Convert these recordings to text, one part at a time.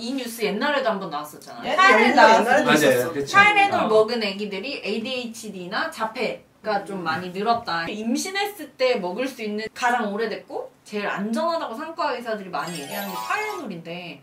이 뉴스 옛날에도 한번 나왔었잖아요. 옛날에. 그쵸. 타이레놀 어. 먹은 애기들이 ADHD나 자폐 가 좀 많이 늘었다. 임신했을 때 먹을 수 있는 가장 오래됐고 제일 안전하다고 상과 의사들이 많이 얘기하는 게 타이레놀인데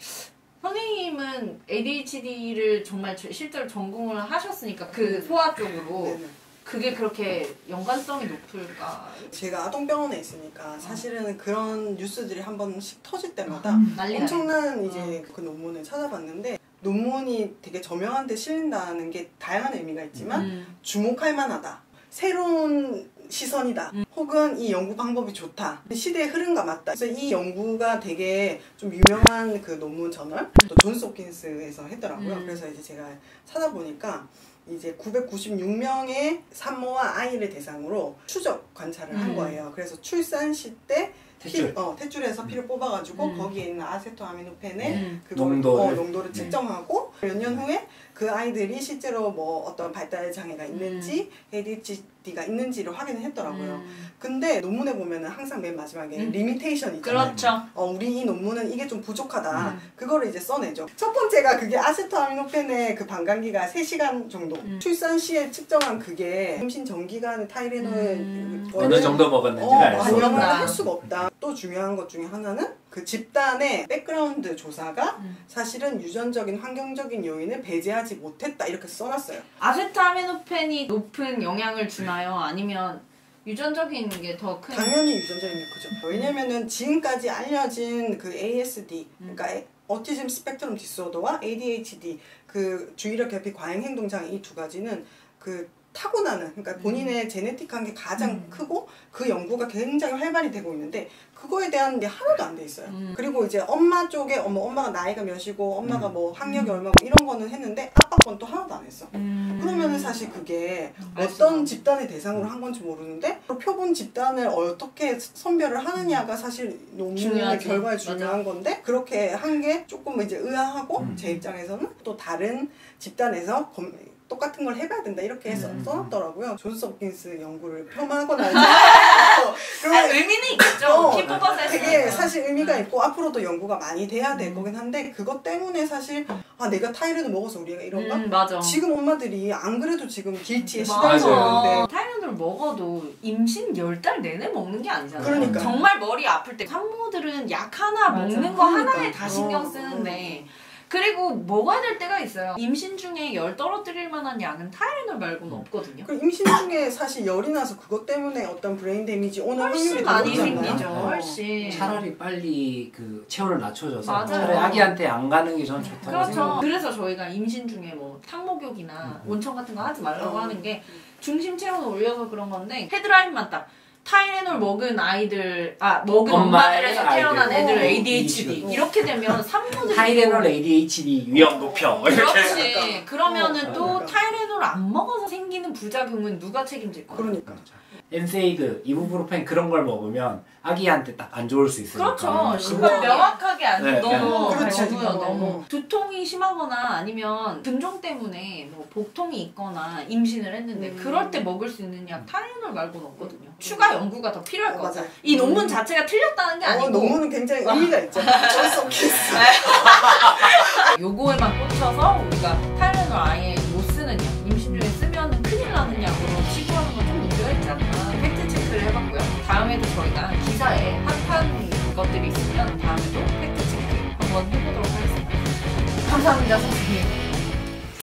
선생님은 ADHD를 정말 저- 실제로 전공을 하셨으니까 그 소아 쪽으로 네네. 그게 그렇게 연관성이 높을까? 제가 아동병원에 있으니까 사실은 그런 뉴스들이 한 번씩 터질 때마다 난리 나요. 엄청난 이제 그 논문을 찾아봤는데 논문이 되게 저명한 데 실린다는 게 다양한 의미가 있지만 음. 주목할 만하다. 새로운 시선이다. 혹은 이 연구 방법이 좋다. 시대의 흐름과 맞다. 그래서 이 연구가 되게 좀 유명한 그 논문 저널 또 존스 홉킨스에서 했더라고요. 음. 그래서 이제 제가 찾아보니까 이제 996명의 산모와 아이를 대상으로 추적 관찰을 한 음. 거예요. 그래서 출산 시때 피, 어, tet줄에서 피를 뽑아가지고 음. 거기에 있는 아세토아미노펜의 음. 농도를. 어, 농도를 네. 측정하고 몇 년 후에 그 아이들이 실제로 뭐 어떤 발달 장애가 음. 있는지 ADHD가 있는지를 확인을 했더라고요. 음. 근데 논문에 보면은 항상 맨 마지막에 음. limitation 있잖아요. 그렇죠. 어, 우리 이 논문은 이게 좀 부족하다. 음. 그거를 이제 써내죠. 첫 번째가 그게 아세토아미노펜의 그 반감기가 3시간 정도. 음. 출산 시에 측정한 그게 임신 전기간 타이레놀 음. 어느 정도 어, 먹었는지를 알수 반영을 없다. 할 수가 없다. 또 중요한 것 중에 하나는 그 집단의 background 조사가 음. 사실은 유전적인 환경적인 요인을 배제하지 못했다 이렇게 써놨어요. 아세트아미노펜이 높은 영향을 주나요? 아니면 유전적인 게 더 큰? 당연히 유전적인 게 크죠. 왜냐면은 지금까지 알려진 그 ASD, 그러니까 에- 어티즘 스펙트럼 디소더와 ADHD, 그 주의력 결핍 과잉 행동 장애 이 두 가지는 그 타고나는 그러니까 본인의 제네틱한 게 가장 음. 크고 그 연구가 굉장히 활발히 되고 있는데 그거에 대한 게 하나도 안 돼 있어요. 음. 그리고 이제 엄마 쪽에 어머 엄마가 나이가 몇이고 엄마가 음. 뭐 학력이 얼마고 이런 거는 했는데 아빠 건 또 하나도 안 했어. 음. 그러면은 사실 그게 어떤. 집단의 대상으로 한 건지 모르는데 표본 집단을 어떻게 선별을 하느냐가 사실 논문의. 결과에 맞아. 중요한 건데 그렇게 한 게 조금 이제 의아하고 음. 제 입장에서는 또 다른 집단에서 검- 똑같은 걸 해봐야 된다 이렇게 해서 음. 써놨더라고요. 존스 홉킨스 연구를 폄하하거나 어, 아, 그런 의미는 있겠죠. 어, 피 뽑아서 되게. 사실 의미가 있고 앞으로도 연구가 많이 돼야 될 음. 거긴 한데 그것 때문에 사실 아 내가 타이레놀 먹어서 우리가 이런가? 음, 맞아. 지금 엄마들이 안 그래도 지금 길티에. 시달리는데 타이레놀 먹어도 임신 10달 내내 먹는 게 아니잖아요. 그러니까. 정말 머리 아플 때 산모들은 약 하나 맞아. 먹는 거 그러니까. 하나에 다 신경 어, 쓰는데 그리고 먹어야 될 때가 있어요. 임신 중에 열 떨어뜨릴 만한 약은 타이레놀 말고는 없거든요. 그 임신 중에 사실 열이 나서 그것 때문에 어떤 brain damage 오는 훨씬 확률이 많이 높잖아요. 생기죠. 어. 훨씬. 차라리 빨리 그 체온을 낮춰줘서 맞아요. 차라리 아기한테 안 가는 게 저는 좋다고 그렇죠. 생각해요. 그래서 저희가 임신 중에 뭐 탕목욕이나 음. 온천 같은 거 하지 말라고 어. 하는 게 중심 체온을 올려서 그런 건데 헤드라인만 딱 타이레놀 먹은 아이들 아 먹은 엄마의 엄마들에서 아이들. 태어난 애들 어. ADHD 어. 이렇게 되면 산모들이 타이레놀 ADHD 위험 높여 이렇게 그렇지 그러면은 어, 또 그러니까. 타이레놀 안 먹어서 생기는 부작용은 누가 책임질 거야? 그러니까 NSAID, 이부프로펜 그런 걸 먹으면 아기한테 딱 안 좋을 수 있으니까 그렇죠. 그거 명확하게 안 네, 너무 네. 그렇지. 너무요 너무 어. 두통이 심하거나 아니면 근종 때문에 뭐 복통이 있거나 임신을 했는데 음. 그럴 때 먹을 수 있는 약 타이레놀 말고는 없거든요. 추가 연구가 더 필요할 어, 것 같아요. 맞아요. 이 논문 음. 자체가 틀렸다는 게 어, 아니고 논문은 굉장히 의미가 있죠. 존스 홉킨스. 요거에만 꽂혀서 우리가 타이레놀 아예 다음에도 저희가 기사에 핫한 것들이 있으면 다음에도 팩트 체크 한번 해보도록 하겠습니다. 감사합니다, 선생님.